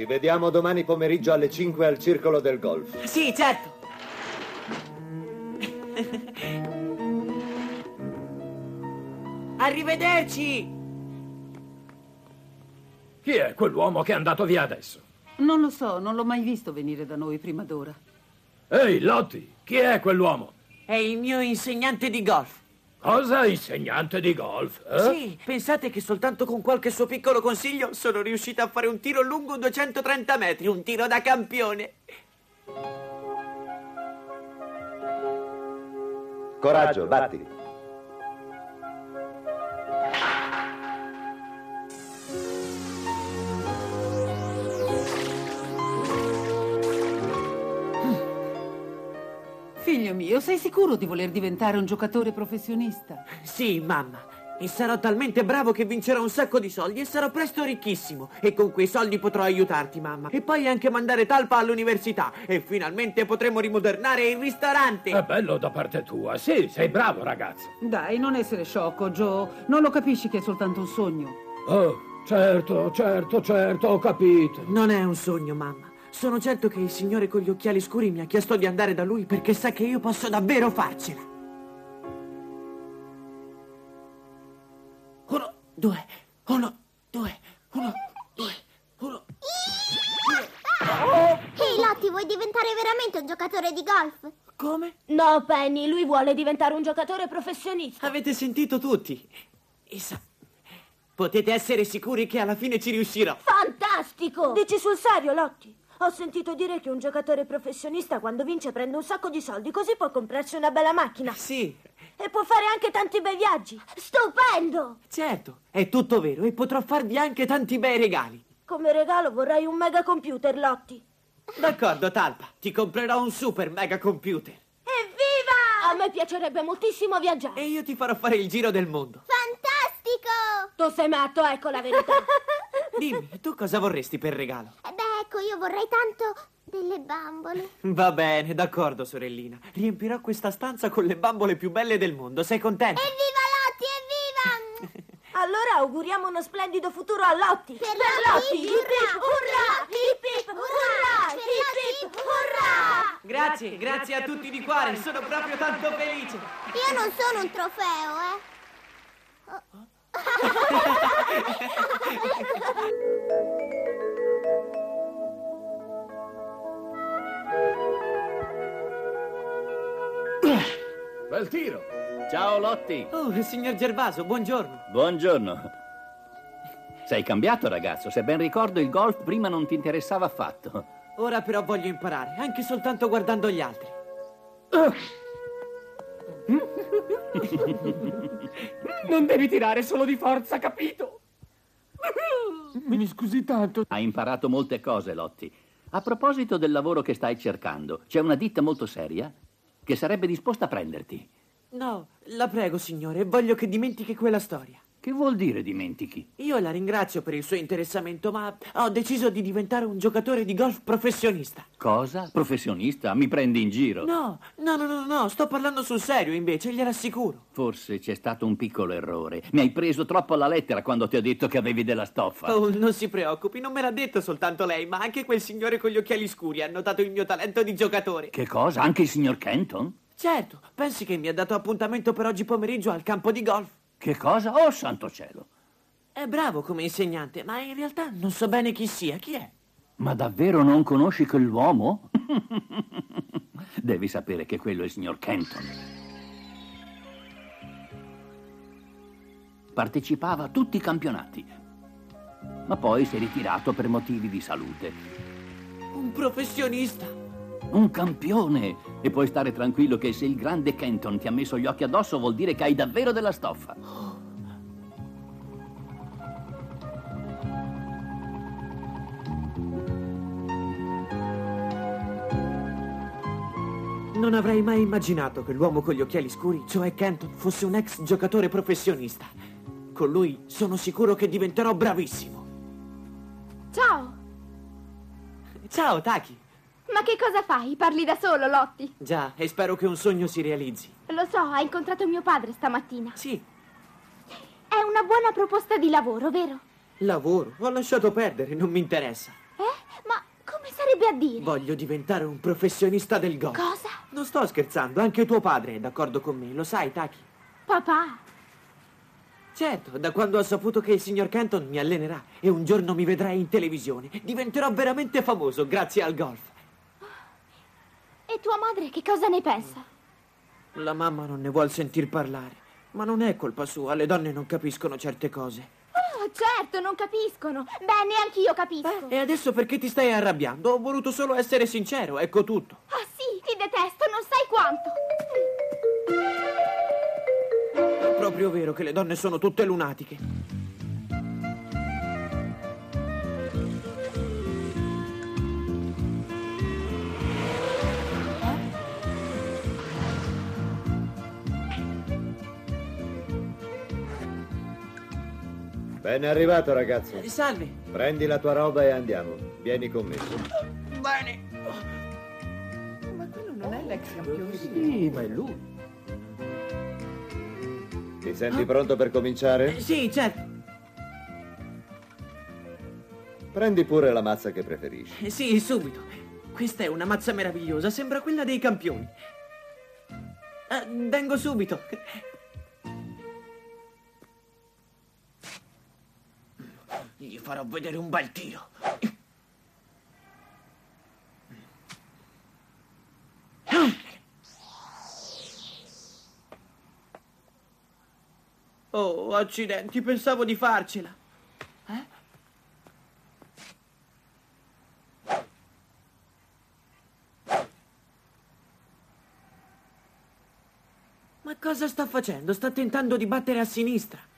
Ci vediamo domani pomeriggio alle 5 al Circolo del Golf. Sì, certo. Arrivederci! Chi è quell'uomo che è andato via adesso? Non lo so, non l'ho mai visto venire da noi prima d'ora. Ehi, Lotti, chi è quell'uomo? È il mio insegnante di golf. Cosa? Insegnante di golf? Eh? Sì, pensate che soltanto con qualche suo piccolo consiglio sono riuscita a fare un tiro lungo 230 metri, un tiro da campione. Coraggio, batti. Figlio mio, sei sicuro di voler diventare un giocatore professionista? Sì, mamma. E sarò talmente bravo che vincerò un sacco di soldi e sarò presto ricchissimo. E con quei soldi potrò aiutarti, mamma. E poi anche mandare Talpa all'università. E finalmente potremo rimodernare il ristorante. È bello da parte tua. Sì, sei bravo, ragazzo. Dai, non essere sciocco, Joe. Non lo capisci che è soltanto un sogno. Oh, certo, certo, certo, ho capito. Non è un sogno, mamma. Sono certo che il signore con gli occhiali scuri mi ha chiesto di andare da lui perché sa che io posso davvero farcela. Uno, due, uno, due, uno, due, uno. Ehi, Lotti, vuoi diventare veramente un giocatore di golf? Come? No, Penny, lui vuole diventare un giocatore professionista. Avete sentito tutti. Isa, potete essere sicuri che alla fine ci riuscirò. Fantastico! Dici sul serio, Lotti? Ho sentito dire che un giocatore professionista quando vince prende un sacco di soldi, così può comprarsi una bella macchina. Sì, E può fare anche tanti bei viaggi. Stupendo! certo, è tutto vero e potrò farvi anche tanti bei regali. Come regalo vorrei un mega computer, Lotti. D'accordo, Talpa, ti comprerò un super mega computer. Evviva! A me piacerebbe moltissimo viaggiare. E io ti farò fare il giro del mondo. Fantastico! Tu sei matto, ecco la verità. Dimmi, tu cosa vorresti per regalo? Ecco, io vorrei tanto delle bambole. Va bene, d'accordo, sorellina. Riempirò questa stanza con le bambole più belle del mondo. Sei contenta? Evviva Lotti, evviva! Allora auguriamo uno splendido futuro a Lotti. Per Lotti, hip hip hurra! Hip hip hurra! Per Hip hip Lotti, hurra! Grazie, grazie a tutti di cuore. Sono proprio tanto felice. Io non sono un trofeo, eh. Bel tiro. Ciao Lotti, Oh, signor Gervaso, buongiorno. buongiorno. Sei cambiato ragazzo, se ben ricordo il golf prima non ti interessava affatto. Ora però voglio imparare, anche soltanto guardando gli altri. Non devi tirare solo di forza, capito? Mi scusi tanto. Hai imparato molte cose Lotti. A proposito del lavoro che stai cercando, c'è una ditta molto seria che sarebbe disposta a prenderti. No, la prego, signore, voglio che dimentichi quella storia. Che vuol dire dimentichi? Io la ringrazio per il suo interessamento, ma ho deciso di diventare un giocatore di golf professionista. Cosa? Professionista? Mi prendi in giro? No, no, no, no, no, sto parlando sul serio invece, glielo assicuro. Forse c'è stato un piccolo errore. Mi hai preso troppo alla lettera quando ti ho detto che avevi della stoffa. Oh, non si preoccupi, non me l'ha detto soltanto lei, ma anche quel signore con gli occhiali scuri ha notato il mio talento di giocatore. Che cosa? Anche il signor Kenton? Certo, pensi che mi ha dato appuntamento per oggi pomeriggio al campo di golf? Che cosa? Oh, santo cielo! È bravo come insegnante, ma in realtà non so bene chi sia. Chi è? Ma davvero non conosci quell'uomo? Devi sapere che quello è il signor Kenton. Partecipava a tutti i campionati, ma poi si è ritirato per motivi di salute. Un professionista. Un campione! E puoi stare tranquillo che se il grande Kenton ti ha messo gli occhi addosso vuol dire che hai davvero della stoffa. Non avrei mai immaginato che l'uomo con gli occhiali scuri, cioè Kenton, fosse un ex giocatore professionista. Con lui sono sicuro che diventerò bravissimo. Ciao! Ciao, Taki. Ma che cosa fai? Parli da solo, Lotti? Già, e spero che un sogno si realizzi. Lo so, hai incontrato mio padre stamattina. Sì, È una buona proposta di lavoro, vero? lavoro. Ho lasciato perdere, non mi interessa. Eh? Ma come sarebbe a dire? Voglio diventare un professionista del golf. Cosa? Non sto scherzando, anche tuo padre è d'accordo con me, lo sai, Taki? Papà. Certo, da quando ho saputo che il signor Canton mi allenerà e un giorno mi vedrai in televisione, diventerò veramente famoso grazie al golf. E tua madre che cosa ne pensa? La mamma non ne vuol sentir parlare, ma non è colpa sua, le donne non capiscono certe cose. Oh, certo, non capiscono. Beh, neanche io capisco. E adesso perché ti stai arrabbiando? Ho voluto solo essere sincero, ecco tutto. Ah, sì, ti detesto, non sai quanto. È proprio vero che le donne sono tutte lunatiche. Ben arrivato, ragazzo. Eh, Salve. Prendi la tua roba e andiamo. Vieni con me. Bene. Ma quello non è l'ex campione Sì, ma è lui. Ti senti pronto per cominciare? Eh, Sì, certo. Prendi pure la mazza che preferisci. Eh, Sì, subito. Questa è una mazza meravigliosa, sembra quella dei campioni. Eh, vengo subito. Gli farò vedere un bel tiro. Oh, accidenti, pensavo di farcela. Eh? Ma cosa sta facendo? Sta tentando di battere a sinistra.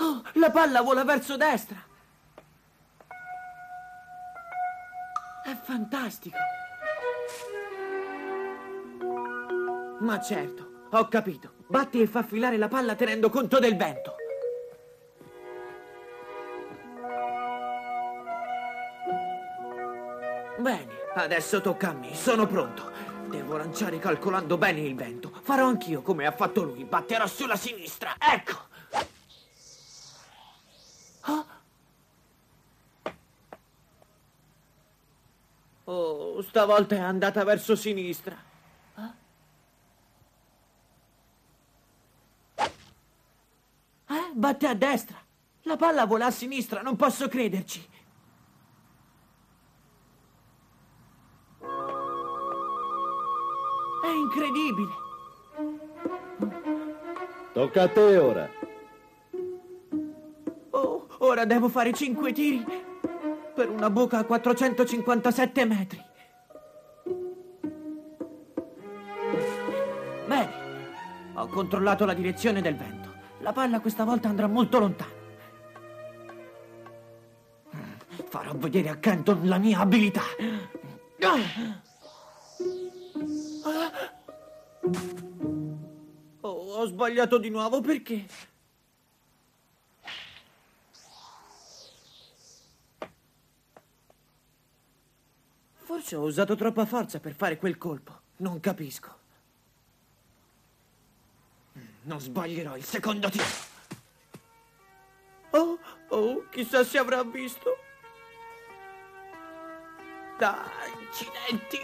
Oh, la palla vola verso destra. È fantastico. Ma certo, ho capito. Batti e fa filare la palla tenendo conto del vento. Bene, adesso tocca a me, sono pronto. Devo lanciare calcolando bene il vento. Farò anch'io come ha fatto lui, batterò sulla sinistra. Ecco! Ah. Oh, stavolta è andata verso sinistra. Ah. Eh, batte a destra. La palla vola a sinistra, non posso crederci. È incredibile. Tocca a te ora. Oh, ora devo fare cinque tiri per una buca a 457 metri. Ho controllato la direzione del vento. La palla questa volta andrà molto lontano. Farò vedere a Canton la mia abilità. Oh, ho sbagliato di nuovo perché? Forse ho usato troppa forza per fare quel colpo. Non capisco. Non sbaglierò il secondo tiro. Oh, oh, chissà se avrà visto. Dai, accidenti.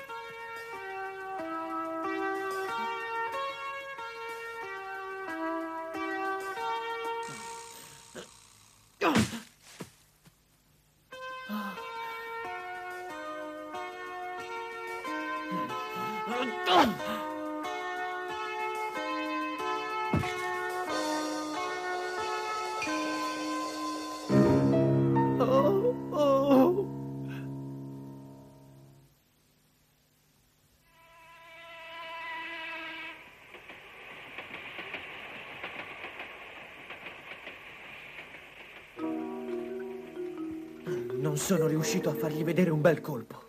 Oh, sono riuscito a fargli vedere un bel colpo.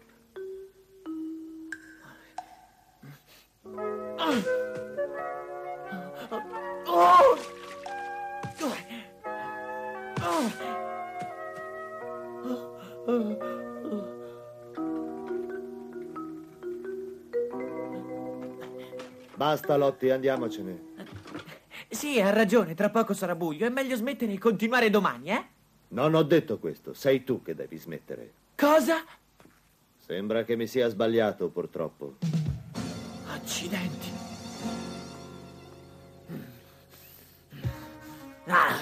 Basta, Lotti, andiamocene. Sì, ha ragione, tra poco sarà buio. È meglio smettere e continuare domani, eh? Non ho detto questo, sei tu che devi smettere. Cosa? Sembra che mi sia sbagliato, purtroppo. Accidenti. Ah.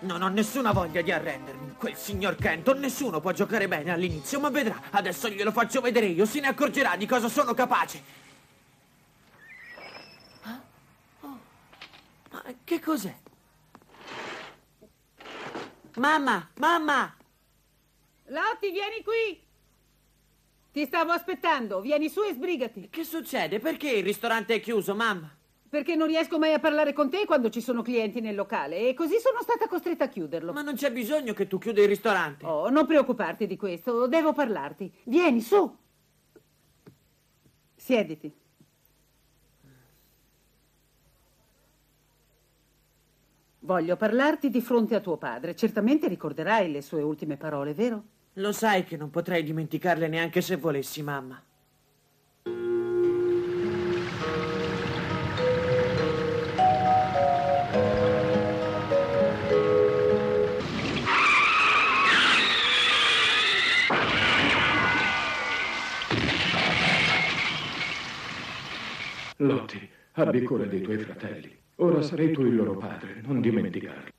Non ho nessuna voglia di arrendermi. Quel signor Kenton nessuno può giocare bene all'inizio, ma vedrà. Adesso glielo faccio vedere io, se ne accorgerà di cosa sono capace. Ah? Oh. Ma che cos'è? Mamma, mamma! Lotti, vieni qui! Ti stavo aspettando, vieni su e sbrigati. Che succede? Perché il ristorante è chiuso, mamma? Perché non riesco mai a parlare con te quando ci sono clienti nel locale e così sono stata costretta a chiuderlo. Ma non c'è bisogno che tu chiuda il ristorante. Oh, non preoccuparti di questo, devo parlarti. Vieni, su. Siediti. Voglio parlarti di fronte a tuo padre. Certamente ricorderai le sue ultime parole, vero? Lo sai che non potrei dimenticarle neanche se volessi, mamma. Lotti, abbi cura dei tuoi fratelli. Ora sarai tu il loro padre, non dimenticarlo.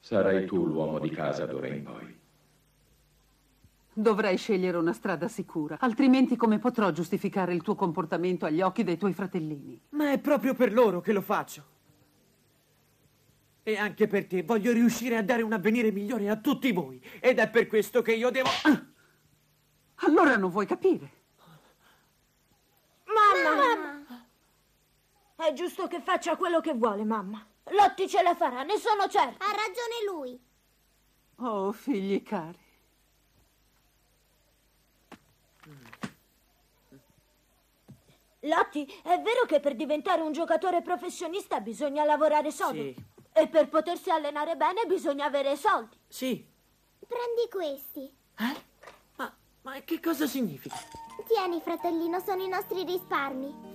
Sarai tu l'uomo di casa d'ora in poi. Dovrai scegliere una strada sicura, altrimenti come potrò giustificare il tuo comportamento agli occhi dei tuoi fratellini? Ma è proprio per loro che lo faccio. E anche per te voglio riuscire a dare un avvenire migliore a tutti voi. Ed è per questo che io devo... Ah! Allora non vuoi capire. Mamma! È giusto che faccia quello che vuole, mamma. Lotti ce la farà, ne sono certa. Ha ragione lui. Oh, figli cari. Lotti, è vero che per diventare un giocatore professionista bisogna lavorare sodo? Sì. E per potersi allenare bene bisogna avere soldi. Sì. Prendi questi. Eh? Ma, ma che cosa significa? Tieni, fratellino, sono i nostri risparmi.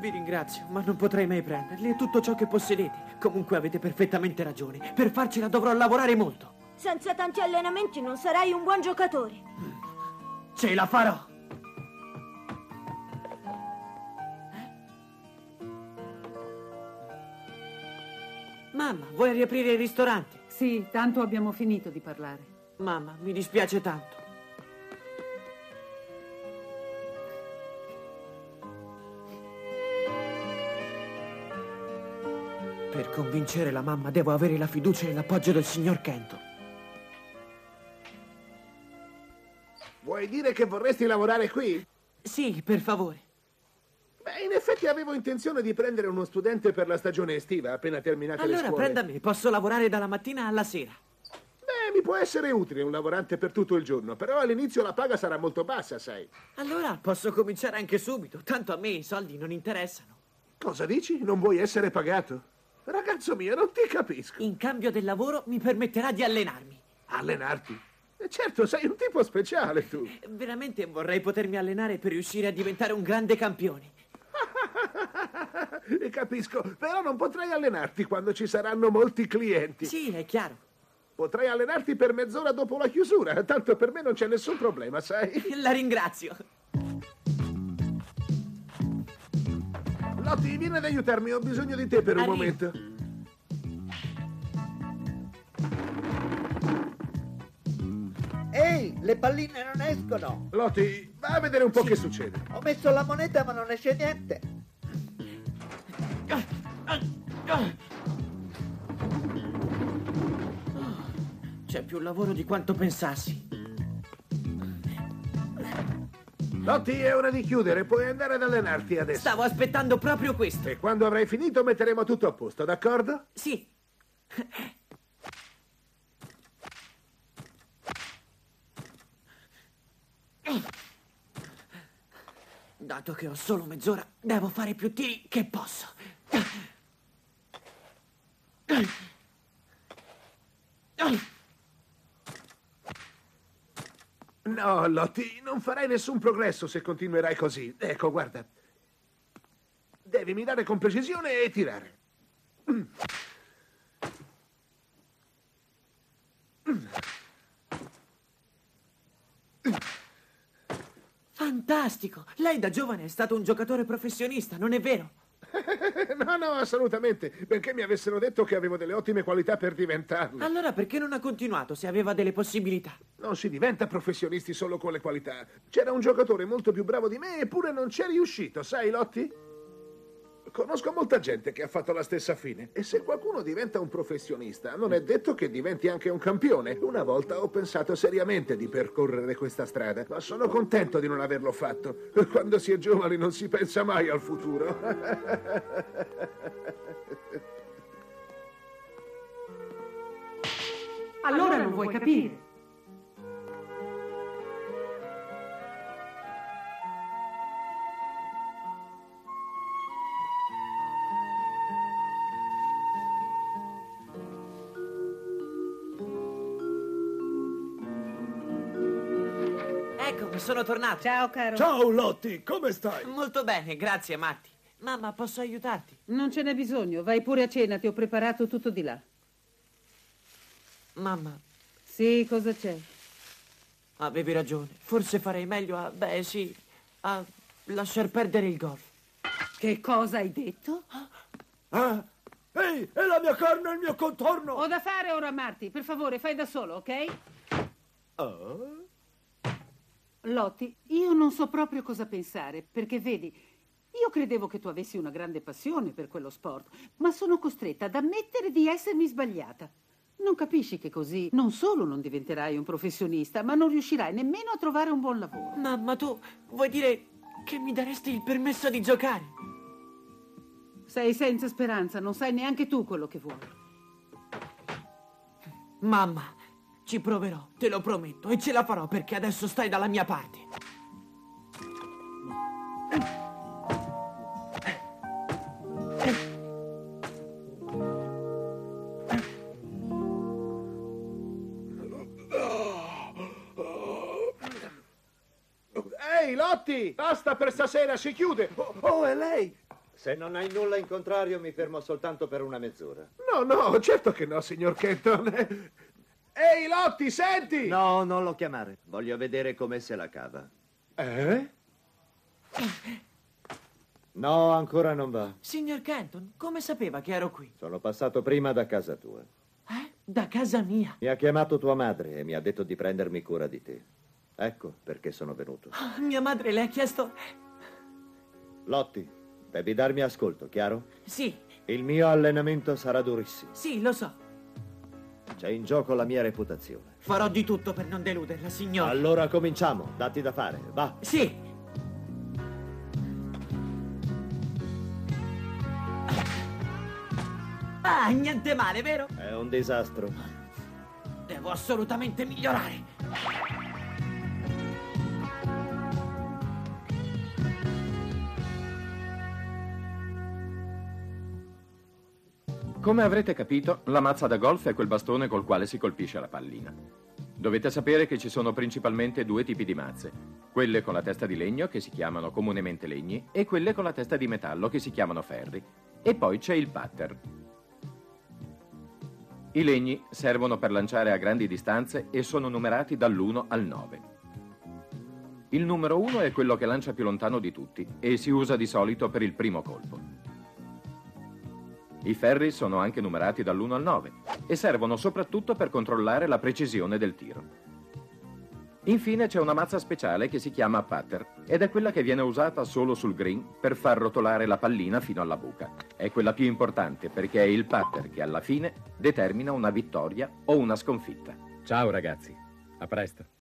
Vi ringrazio, ma non potrei mai prenderli. È tutto ciò che possedete. Comunque avete perfettamente ragione. Per farcela dovrò lavorare molto. Senza tanti allenamenti non sarai un buon giocatore. Ce la farò. Mamma, vuoi riaprire il ristorante? Sì, tanto abbiamo finito di parlare. Mamma, mi dispiace tanto. Convincere la mamma devo avere la fiducia e l'appoggio del signor Kenton. Vuoi dire che vorresti lavorare qui? Sì, per favore. Beh, in effetti avevo intenzione di prendere uno studente per la stagione estiva, appena terminate le Allora scuole. prenda me, posso lavorare dalla mattina alla sera. Beh, mi può essere utile un lavorante per tutto il giorno, però all'inizio la paga sarà molto bassa, sai. Allora posso cominciare anche subito, tanto a me i soldi non interessano. Cosa dici? Non vuoi essere pagato? Ragazzo mio, non ti capisco. In cambio del lavoro mi permetterà di allenarmi. Allenarti? Eh, Certo, sei un tipo speciale tu. Veramente vorrei potermi allenare per riuscire a diventare un grande campione. Eh, Capisco, però non potrai allenarti quando ci saranno molti clienti. Sì, è chiaro. Potrai allenarti per mezz'ora dopo la chiusura, tanto per me non c'è nessun problema, sai? La ringrazio. Lotti, vieni ad aiutarmi, ho bisogno di te per un Arrivo. momento. Ehi, le palline non escono! Lotti, va a vedere un po' che succede. Ho messo la moneta ma non esce niente! C'è più lavoro di quanto pensassi. Lotti, è ora di chiudere, puoi andare ad allenarti adesso. Stavo aspettando proprio questo. E quando avrai finito metteremo tutto a posto, d'accordo? Sì. Dato che ho solo mezz'ora, devo fare più tiri che posso. No, Lotti, non farai nessun progresso se continuerai così. Ecco, guarda. Devi mirare con precisione e tirare. Fantastico! Lei da giovane è stato un giocatore professionista, non è vero? no, no, assolutamente. Perché mi avessero detto che avevo delle ottime qualità per diventarlo. Allora perché non ha continuato se aveva delle possibilità? Non si diventa professionisti solo con le qualità. C'era un giocatore molto più bravo di me eppure non c'è riuscito, sai, Lotti? Conosco molta gente che ha fatto la stessa fine e se qualcuno diventa un professionista non è detto che diventi anche un campione. Una volta ho pensato seriamente di percorrere questa strada, ma sono contento di non averlo fatto. Quando si è giovani non si pensa mai al futuro. Allora non vuoi capire. Sono tornato. Ciao, caro. Ciao, Lotti, come stai? Molto bene, grazie, Matti. Mamma, posso aiutarti? Non ce n'è bisogno. Vai pure a cena, ti ho preparato tutto di là. Mamma, Sì, cosa c'è? avevi ragione. Forse farei meglio a... Beh, sì, a lasciar perdere il golf. Che cosa hai detto? Ah, ehi, è la mia carne e il mio contorno! Ho da fare ora, Marti. Per favore, fai da solo, ok? Oh? Lotti, io non so proprio cosa pensare, perché vedi, io credevo che tu avessi una grande passione per quello sport, ma sono costretta ad ammettere di essermi sbagliata. Non capisci che così non solo non diventerai un professionista, ma non riuscirai nemmeno a trovare un buon lavoro. Mamma, tu vuoi dire che mi daresti il permesso di giocare? Sei senza speranza, non sai neanche tu quello che vuoi. Mamma, ci proverò, te lo prometto, e ce la farò perché adesso stai dalla mia parte. Ehi, Lotti! Basta per stasera, si chiude! Oh, oh, è lei! Se non hai nulla in contrario, mi fermo soltanto per una mezz'ora. No, no, certo che no, signor Kenton. Ehi, Lotti, senti! No, non lo chiamare. Voglio vedere come se la cava. Eh? No, ancora non va. Signor Kenton, come sapeva che ero qui? Sono passato prima da casa tua. Eh? Da casa mia. Mi ha chiamato tua madre e mi ha detto di prendermi cura di te. Ecco perché sono venuto. Ah, Mia madre le ha chiesto... Lotti, devi darmi ascolto, chiaro? Sì, Il mio allenamento sarà durissimo. sì, lo so. C'è in gioco la mia reputazione. Farò di tutto per non deluderla, signore. Allora cominciamo, datti da fare, va. Sì. Ah, niente male, vero? È un disastro. Devo assolutamente migliorare. Come avrete capito, la mazza da golf è quel bastone col quale si colpisce la pallina. Dovete sapere che ci sono principalmente due tipi di mazze. Quelle con la testa di legno, che si chiamano comunemente legni, e quelle con la testa di metallo, che si chiamano ferri. E poi c'è il putter. I legni servono per lanciare a grandi distanze e sono numerati dall'1 al 9. Il numero 1 è quello che lancia più lontano di tutti e si usa di solito per il primo colpo. I ferri sono anche numerati dall'1 al 9 e servono soprattutto per controllare la precisione del tiro. Infine c'è una mazza speciale che si chiama putter ed è quella che viene usata solo sul green per far rotolare la pallina fino alla buca. È quella più importante perché è il putter che alla fine determina una vittoria o una sconfitta. Ciao ragazzi, a presto.